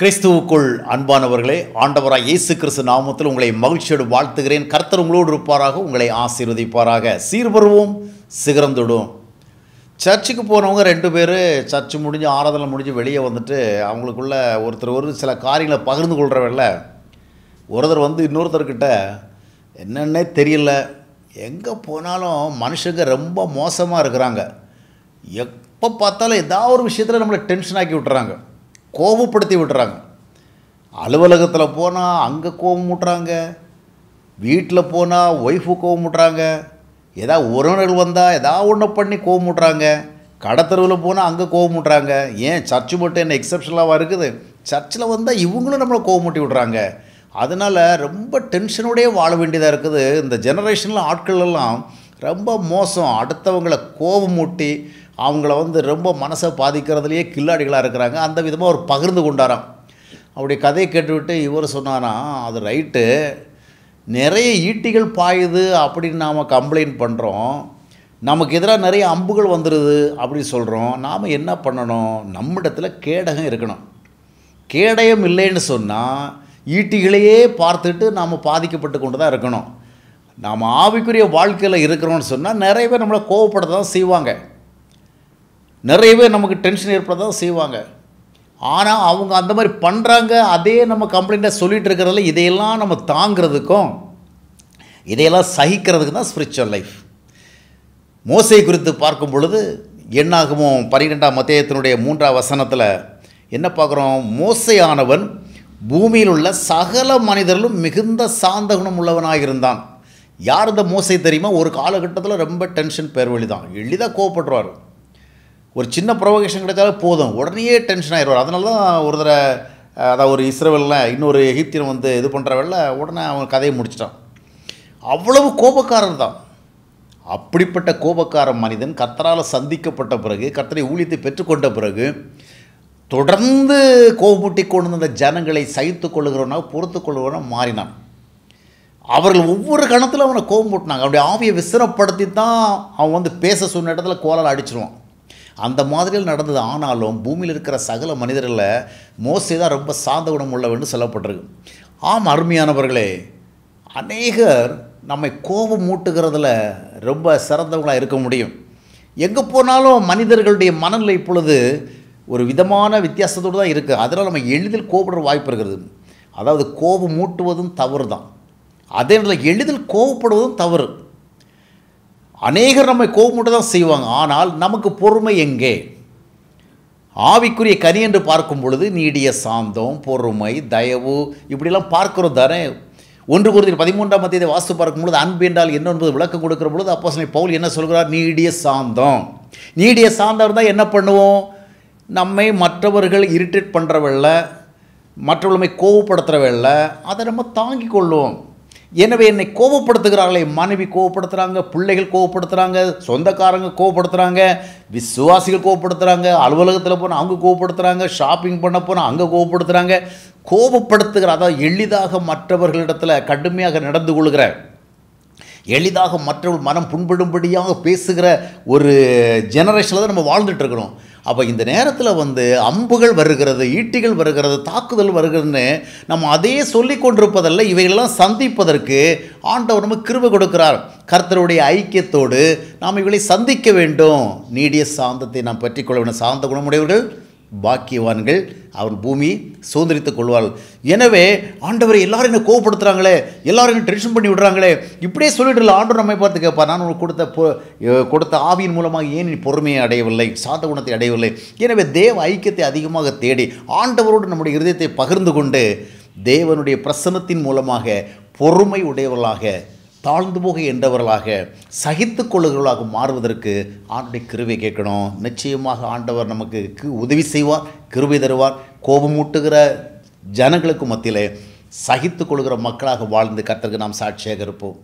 கிறிஸ்துவுக்குள் அன்பானவர்களே ஆண்டவராக இயேசு கிறிஸ்து நாமத்தில் உங்களை மகிழ்ச்சியோடு வாழ்த்துகிறேன். கர்த்தர் உங்களோடு இருப்பாராக உங்களை ஆசீர்வதிப்பாராக. சீர்பருவோம் சிகரம் தொடும் சர்ச்சுக்கு போனவங்க ரெண்டு பேர் சர்ச்சு முடிஞ்சு ஆராதனை முடிஞ்சு வெளியே வந்துட்டு அவங்களுக்குள்ள ஒருத்தர் ஒரு சில காரியங்களை பகிர்ந்து கொள்கிறவர்கள ஒருத்தர் வந்து இன்னொருத்தர்கிட்ட என்னென்னே தெரியல. எங்கே போனாலும் மனுஷங்க ரொம்ப மோசமாக இருக்கிறாங்க. எப்போ பார்த்தாலும் ஏதாவது ஒரு விஷயத்தில் நம்மளை டென்ஷன் ஆக்கி விட்டுறாங்க. கோபப்படுத்தி விடுறாங்க அலுவலகத்தில் போனால் அங்கே கோபம் விட்றாங்க வீட்டில் போனால் ஒய்ஃபு கோபம் விட்றாங்க ஏதாவது உறவினர்கள் வந்தால் ஏதாவது ஒன்று பண்ணி கோபம் விட்றாங்க கடத்தருவில் போனால் அங்கே கோபம் விட்றாங்க ஏன் சர்ச்சு மட்டும் என்ன எக்ஸப்ஷனலாக இருக்குது? சர்ச்சில் வந்தால் இவங்களும் நம்மளை கோபம் மூட்டி விட்றாங்க. அதனால் ரொம்ப டென்ஷனோடையே வாழ வேண்டியதாக இருக்குது. இந்த ஜெனரேஷனில் ஆட்கள் எல்லாம் ரொம்ப மோசம். அடுத்தவங்களை கோபம் மூட்டி அவங்கள வந்து ரொம்ப மனசை பாதிக்கிறதுலையே கில்லாடிகளாக இருக்கிறாங்க. அந்த விதமாக அவர் பகிர்ந்து கொண்டாராம். அவருடைய கதையை கேட்டுவிட்டு இவர் சொன்னாராம் அது ரைட்டு. நிறைய ஈட்டிகள் பாயுது அப்படின்னு நாம் கம்ப்ளைண்ட் பண்ணுறோம் நமக்கு எதிராக நிறைய அம்புகள் வந்துடுது அப்படின்னு சொல்கிறோம் நாம் என்ன பண்ணணும்? நம்மிடத்தில் கேடகம் இருக்கணும். கேடயம் இல்லைன்னு சொன்னால் ஈட்டிகளையே பார்த்துட்டு நாம் பாதிக்கப்பட்டு கொண்டு தான் இருக்கணும். நாம் ஆவிக்குரிய வாழ்க்கையில் இருக்கிறோம்னு சொன்னால் நிறைய பேர் நம்மளை கோவப்பட தான் செய்வாங்க. நிறைய பேர் நமக்கு டென்ஷன் ஏற்பட தான் செய்வாங்க. ஆனால் அவங்க அந்த மாதிரி பண்ணுறாங்க அதே நம்ம கம்ப்ளைண்ட்டாக சொல்லிகிட்டு இருக்கிறதுல இதையெல்லாம் நம்ம தாங்கிறதுக்கும் இதையெல்லாம் சகிக்கிறதுக்கு தான் ஸ்பிரிச்சுவல் லைஃப் மோசை குறித்து பார்க்கும் பொழுது என்னாகுமோ பன்னிரெண்டாம் மத்தியத்தினுடைய மூன்றாம் வசனத்தில் என்ன பார்க்குறோம்? மோசையானவன் பூமியில் உள்ள சகல மனிதர்களும் மிகுந்த சாந்த குணம் உள்ளவனாக இருந்தான். யார் இந்த மோசை தெரியுமா? ஒரு காலகட்டத்தில் ரொம்ப டென்ஷன் பேர்வழி தான் எளிதாக கோவப்படுறாரு ஒரு சின்ன ப்ரொவகேஷன் கிடைச்சாலும் போதும். உடனே டென்ஷன் ஆயிடுவார். அதனால தான் ஒரு தடவை அதாவது ஒரு இஸ்ரேலில் இன்னொரு எகிப்தியன் வந்து இது பண்ணுறவல்ல உடனே அவன் கதையை முடிச்சிட்டான். அவ்வளவு கோபக்காரர் தான். அப்படிப்பட்ட கோபக்கார மனிதன் கத்தரால் சந்திக்கப்பட்ட பிறகு கத்தரை ஊழியத்தை பெற்றுக்கொண்ட பிறகு தொடர்ந்து கோபமுட்டி கொண்டு வந்த ஜனங்களை சகித்து கொள்ளுகிறவனாக பொறுத்து கொள்ளுகிறவனாக மாறினான். அவர்கள் ஒவ்வொரு கணத்தில் அவனை கோபம் போட்டினாங்க. அவனுடைய ஆவியை விசிறப்படுத்தி தான் அவன் வந்து பேச சொன்ன இடத்துல கோலால் அடிச்சிருவான். அந்த மாதிரியில் நடந்தது. ஆனாலும் பூமியில் இருக்கிற சகல மனிதர்களில் மோசே தான் ரொம்ப சாந்த குணம் உள்ளவன்னு சொல்லப்பட்டிருக்கு. ஆம் அருமையானவர்களே அநேகர் நம்மை கோபம் மூட்டுகிறதுல ரொம்ப சிறந்தவங்களாக இருக்க முடியும். எங்கே போனாலும் மனிதர்களுடைய மனநிலை இப்பொழுது ஒரு விதமான வித்தியாசத்தோடு தான் இருக்குது அதனால் நம்ம எளிதில் கோபப்படுற வாய்ப்பு இருக்கிறது அதாவது கோபம் மூட்டுவதும் தவறு தான் அதே நேரத்தில் எளிதில் கோபப்படுவதும் தவறு. அநேகர் நம்மை கோபமுட்டு தான் செய்வாங்க. ஆனால் நமக்கு பொறுமை எங்கே? ஆவிக்குரிய கனி என்று பார்க்கும் பொழுது நீடிய சாந்தம் பொறுமை தயவு இப்படிலாம் பார்க்குறோம் தானே. ஒன்று குறித்து பதிமூன்றாம் மத்தியத்தை வாஸ்து பார்க்கும் பொழுது அன்பு என்றால் என்ன என்பது விளக்கம் கொடுக்குற பொழுது அப்போ பவுல் என்ன சொல்கிறார்? நீடிய சாந்தம். நீடிய சாந்தம் இருந்தால் என்ன பண்ணுவோம்? நம்மை மற்றவர்கள் இரிட்டேட் பண்ணுறவில்லை மற்றவர்களை கோவப்படுத்துகிறவில்லை அதை நம்ம தாங்கி கொள்வோம் எனவே என்னை கோபப்படுத்துகிறார்களே மனைவி கோவப்படுத்துகிறாங்க பிள்ளைகள் கோவப்படுத்துகிறாங்க சொந்தக்காரங்க கோவப்படுத்துகிறாங்க விசுவாசிகள் கோவப்படுத்துகிறாங்க அலுவலகத்தில் போனால் அவங்க கோவப்படுத்துகிறாங்க ஷாப்பிங் பண்ண போனால் அங்கே கோவப்படுத்துகிறாங்க கோபப்படுத்துகிற அதாவது எளிதாக மற்றவர்களிடத்தில் கடுமையாக நடந்து கொள்கிற எளிதாக மற்றவர்கள் மனம் புண்படும்படியாக பேசுகிற ஒரு ஜெனரேஷனில் தான் நம்ம வாழ்ந்துட்டுருக்கிறோம் அப்போ இந்த நேரத்தில் வந்து அம்புகள் வருகிறது ஈட்டிகள் வருகிறது தாக்குதல் வருகிறதுன்னு நம்ம அதே சொல்லி கொண்டிருப்பதல்ல இவைகளெல்லாம் சந்திப்பதற்கு ஆண்டவர் நம்ம கிருப கொடுக்கிறார். கர்த்தருடைய ஐக்கியத்தோடு நாம் இவளை சந்திக்க வேண்டும். நீடிய சாந்தத்தை நாம் பற்றிக்கொள்ள வேண்டும். சாந்த குணமுடையவர்கள் பாக்கியவான்கள் அவர் பூமி சுதந்திரித்துக் கொள்வார்கள். எனவே ஆண்டவரை எல்லாரும் என்ன கோவப்படுத்துகிறாங்களே எல்லாரும் என்ன டென்ஷன் பண்ணி விடுறாங்களே இப்படியே சொல்லிட்டு இல்லை ஆண்டவர் நம்மை பார்த்து கேட்பா நான் உனக்கு கொடுத்த கொடுத்த ஆவியின் மூலமாக ஏன் நீ பொறுமையை அடையவில்லை சாந்த குணத்தை அடையவில்லை? எனவே தேவ ஐக்கியத்தை அதிகமாக தேடி ஆண்டவரோடு நம்முடைய இருதயத்தை பகிர்ந்து கொண்டு தேவனுடைய பிரசன்னத்தின் மூலமாக பொறுமை உடையவர்களாக தாழ்ந்து போக என்றவர்களாக சகித்து கொள்ளுகிறவர்களாக மாறுவதற்கு ஆண்டுடைய கிருவை கேட்கணும். நிச்சயமாக ஆண்டவர் நமக்கு உதவி செய்வார் கிருவை தருவார். கோபமூட்டுகிற ஜனங்களுக்கு மத்தியில் சகித்து கொள்கிற மக்களாக வாழ்ந்து கத்தருக்கு நாம் சாட்சியாக இருப்போம்.